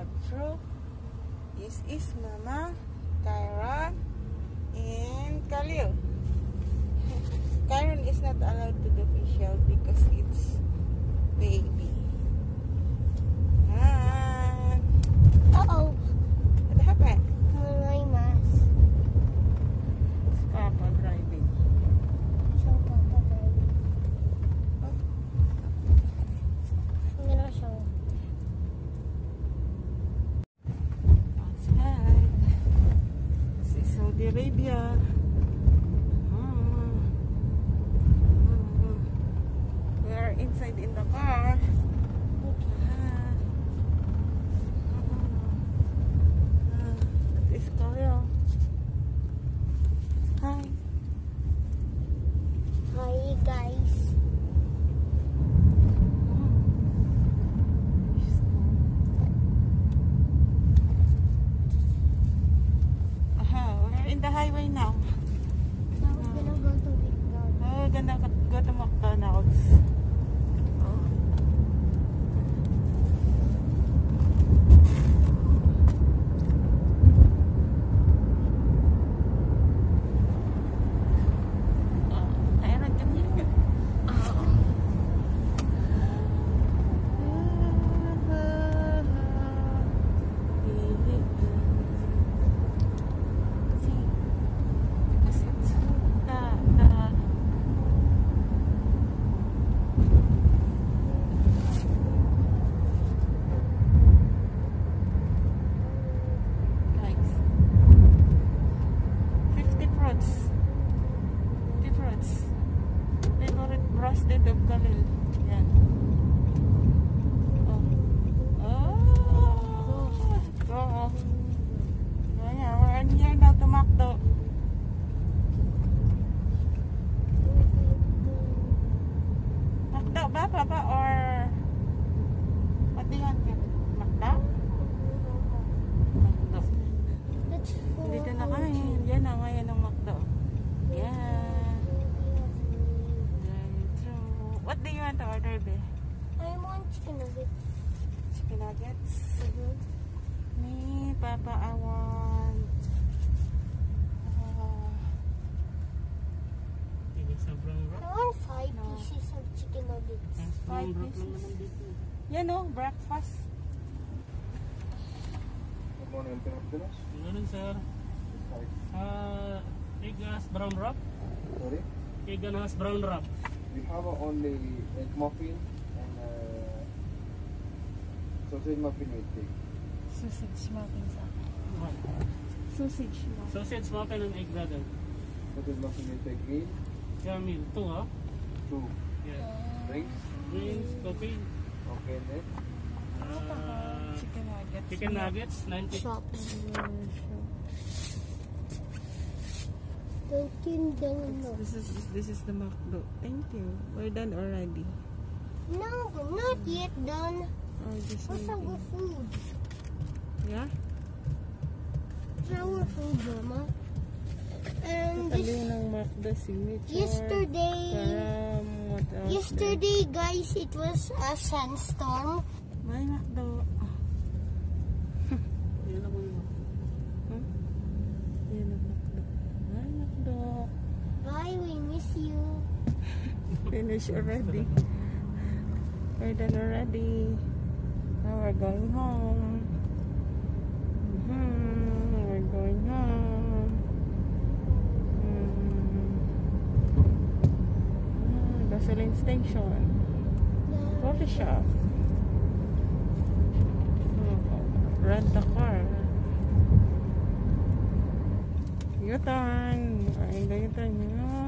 Abro. This is Mama, Tyron, and Khalil. Tyron is not allowed to do facial because it's baby. Arabia. Ah. Ah. We are inside in the car. Ah. Ah. That is Kyle. Hi. Hi guys. Aha, we're in the highway now. Now we're gonna go to McDonald's. Oh, we're gonna go to McDonald's. Oh, ayan, ganyan. See, because it's the the guys. Fifty fruits. Fifty fruits. Roasted of Khalil. Yan. Oh. Oh. Go. Oh, yeah, we're in here now to Macdo. Macdo ba, Papa? Or what do you want? Macdo? Macdo. Let's go. Dito na kami. Yan na ngayon ang Macdo. Yan. Drive-thru. What do you want to order, be? I want chicken nuggets. Chicken nuggets? Me, Papa, I want... Uh, sobrang I want five No. pieces of chicken nuggets. Five pieces. yan o, breakfast. Good morning, Pilipinas. Ganun sir. Uh, egg has brown wrap. Sorry. Egg has brown wrap. We have only egg muffin and uh, sausage muffin with cake. Sausage muffin sa akin. Sausage muffin. Sausage muffin and egg brother. Sausage muffin with cake. Green, Yeah, meal. Two, huh? two Yeah. drinks. Drinks, coffee. Okay, then Uh, Chicken nuggets. chicken nuggets, 90. Shopping. This Dunkin' Donuts. is this is the McDo. Thank you. We're done already. No, we're not yet done. Oh, just What's our food? Yeah? What's our food, Mama? And this, ng McDo signature. yesterday, Karam, what else yesterday, guys, it was a sandstorm. May McDo. Finish already. We're done already. Now we're going home. Mhm, We're going home. Mhm. Ah, gasoline station. Coffee shop. Oh, Rent a car. U-turn. Ay, U-turn. Ah.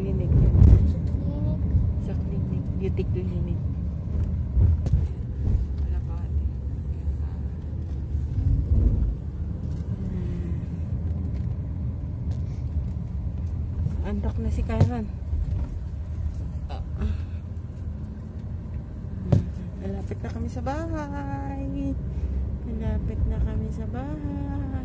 clinic. Sa clinic. Beauty clinic. Hmm. Antok na si Kyron. Ah. Hmm. Malapit na kami sa bahay. Malapit na kami sa bahay.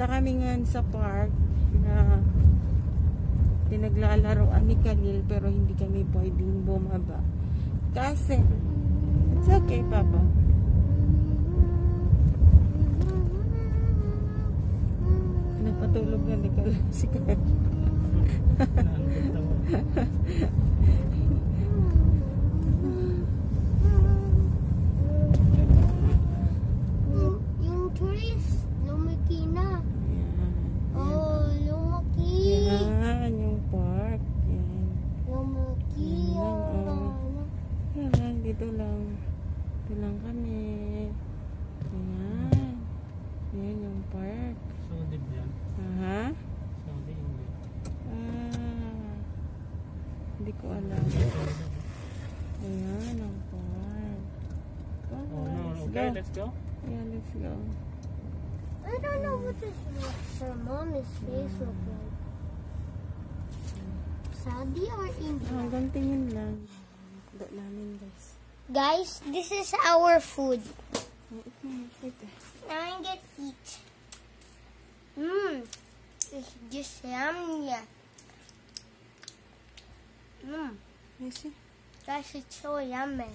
Pupunta kami ngayon sa park na pinaglalaroan ni Khalil pero hindi kami pwedeng bumaba. Kasi, it's okay, Papa. Napatulog na ni Khalil si Khalil. park. Saudi ba yan? Aha. Saudi. Ah. Hindi ko alam. Ayan ang park. Oh, Oh, no. let's Okay, go. let's go. Yeah, let's go. I don't know what this looks for mommy's face look like. Saudi or Ah, India? hanggang tingin lang. Do namin guys. Guys, this is our food. Eh. Now I get eat. Mmm. It's just yummy. Mmm. Yes, eh. That's so yummy.